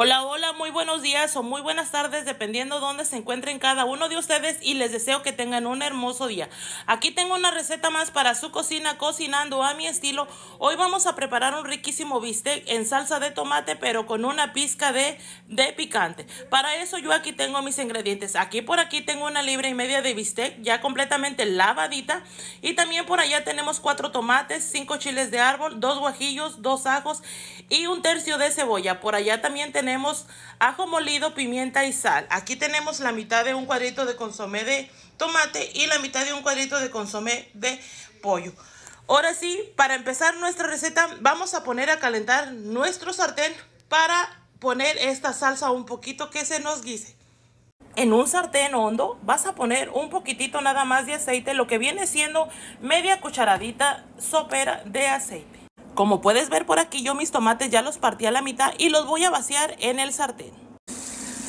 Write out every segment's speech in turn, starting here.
Hola, hola, muy buenos días o muy buenas tardes, dependiendo dónde se encuentren cada uno de ustedes y les deseo que tengan un hermoso día. Aquí tengo una receta más para su cocina, cocinando a mi estilo. Hoy vamos a preparar un riquísimo bistec en salsa de tomate, pero con una pizca de, de picante. Para eso yo aquí tengo mis ingredientes. Aquí por aquí tengo una libra y media de bistec ya completamente lavadita. Y también por allá tenemos cuatro tomates, cinco chiles de árbol, dos guajillos, dos ajos y un tercio de cebolla. Por allá también tenemos tenemos ajo molido, pimienta y sal. Aquí tenemos la mitad de un cuadrito de consomé de tomate y la mitad de un cuadrito de consomé de pollo. Ahora sí, para empezar nuestra receta, vamos a poner a calentar nuestro sartén para poner esta salsa un poquito que se nos guise. En un sartén hondo vas a poner un poquitito nada más de aceite, lo que viene siendo media cucharadita sopera de aceite. Como puedes ver por aquí, yo mis tomates ya los partí a la mitad y los voy a vaciar en el sartén.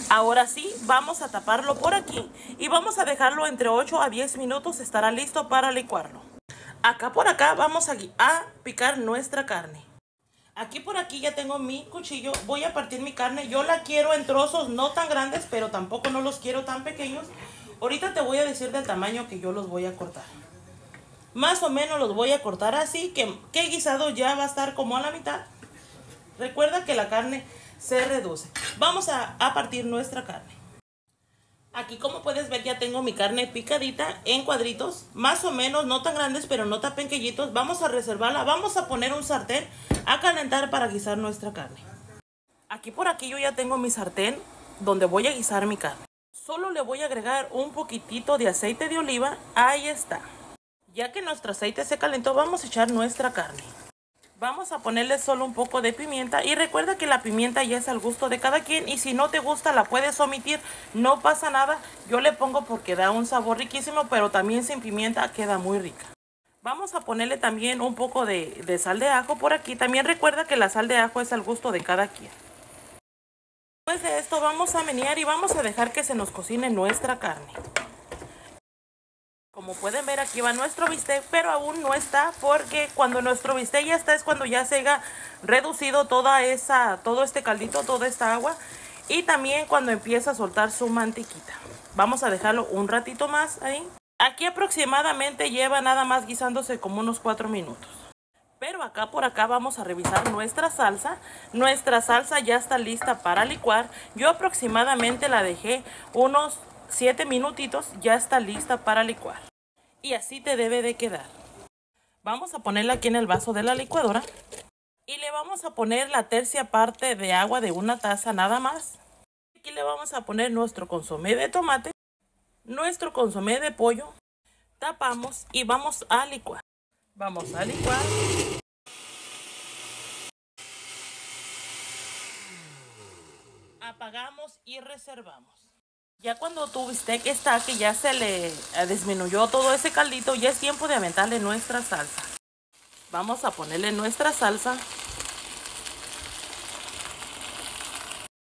Ahora sí, vamos a taparlo por aquí y vamos a dejarlo entre 8 a 10 minutos. Estará listo para licuarlo. Acá por acá vamos a, a picar nuestra carne. Aquí por aquí ya tengo mi cuchillo. Voy a partir mi carne. Yo la quiero en trozos no tan grandes, pero tampoco no los quiero tan pequeños. Ahorita te voy a decir del tamaño que yo los voy a cortar. Más o menos los voy a cortar así, que, que guisado ya va a estar como a la mitad. Recuerda que la carne se reduce. Vamos a, a partir nuestra carne. Aquí como puedes ver ya tengo mi carne picadita en cuadritos, más o menos, no tan grandes pero no tan pequeñitos. Vamos a reservarla, vamos a poner un sartén a calentar para guisar nuestra carne. Aquí por aquí yo ya tengo mi sartén donde voy a guisar mi carne. Solo le voy a agregar un poquitito de aceite de oliva, ahí está. Ya que nuestro aceite se calentó, vamos a echar nuestra carne. Vamos a ponerle solo un poco de pimienta y recuerda que la pimienta ya es al gusto de cada quien y si no te gusta la puedes omitir, no pasa nada. Yo le pongo porque da un sabor riquísimo, pero también sin pimienta queda muy rica. Vamos a ponerle también un poco de, sal de ajo por aquí. También recuerda que la sal de ajo es al gusto de cada quien. Después de esto vamos a menear y vamos a dejar que se nos cocine nuestra carne. Pueden ver aquí va nuestro bistec, pero aún no está porque cuando nuestro bistec ya está es cuando ya se ha reducido toda esa, todo este caldito, toda esta agua y también cuando empieza a soltar su mantequita. Vamos a dejarlo un ratito más ahí. Aquí aproximadamente lleva nada más guisándose como unos 4 minutos. Pero acá por acá vamos a revisar nuestra salsa. Nuestra salsa ya está lista para licuar. Yo aproximadamente la dejé unos 7 minutitos, ya está lista para licuar y así te debe de quedar. Vamos a ponerla aquí en el vaso de la licuadora y le vamos a poner la tercia parte de agua de una taza nada más. Aquí le vamos a poner nuestro consomé de tomate, nuestro consomé de pollo, tapamos y vamos a licuar. Vamos a licuar. Apagamos y reservamos. Ya cuando tu bistec está, que ya se le eh, disminuyó todo ese caldito, ya es tiempo de aventarle nuestra salsa. Vamos a ponerle nuestra salsa.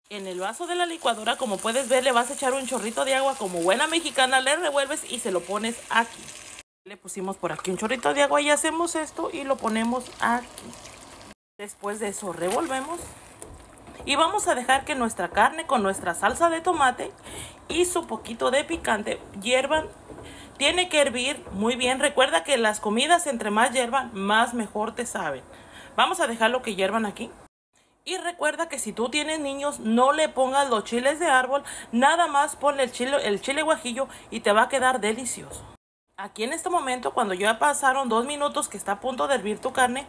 En el vaso de la licuadora, como puedes ver, le vas a echar un chorrito de agua como buena mexicana, le revuelves y se lo pones aquí. Le pusimos por aquí un chorrito de agua y hacemos esto y lo ponemos aquí. Después de eso revolvemos y vamos a dejar que nuestra carne con nuestra salsa de tomate y su poquito de picante hiervan. Tiene que hervir muy bien. Recuerda que las comidas entre más hiervan, más mejor te saben. Vamos a dejarlo que hiervan aquí. Y recuerda que si tú tienes niños, no le pongas los chiles de árbol, nada más ponle el chile, el chile guajillo y te va a quedar delicioso. Aquí en este momento, cuando ya pasaron dos minutos que está a punto de hervir tu carne,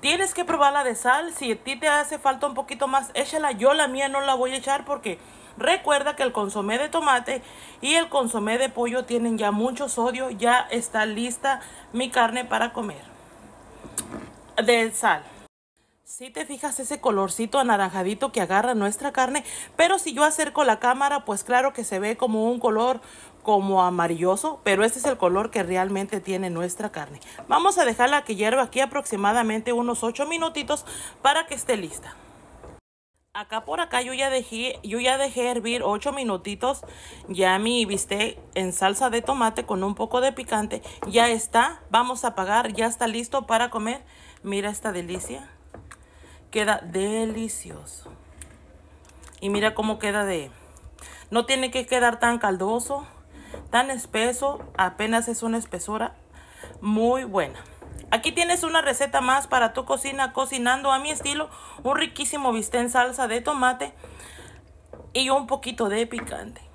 Tienes que probarla de sal. Si a ti te hace falta un poquito más, échala. Yo la mía no la voy a echar porque recuerda que el consomé de tomate y el consomé de pollo tienen ya mucho sodio. Ya está lista mi carne para comer. De sal. Si te fijas ese colorcito anaranjadito que agarra nuestra carne, pero si yo acerco la cámara, pues claro que se ve como un color como amarilloso, pero este es el color que realmente tiene nuestra carne. Vamos a dejarla que hierva aquí aproximadamente unos 8 minutitos para que esté lista. Acá por acá yo ya dejé, yo ya dejé hervir 8 minutitos. Ya mi bistec en salsa de tomate con un poco de picante ya está. Vamos a apagar, ya está listo para comer. Mira esta delicia. Queda delicioso. Y mira cómo queda de... No tiene que quedar tan caldoso, tan espeso. Apenas es una espesura muy buena. Aquí tienes una receta más para tu cocina cocinando a mi estilo. Un riquísimo bistec en salsa de tomate y un poquito de picante.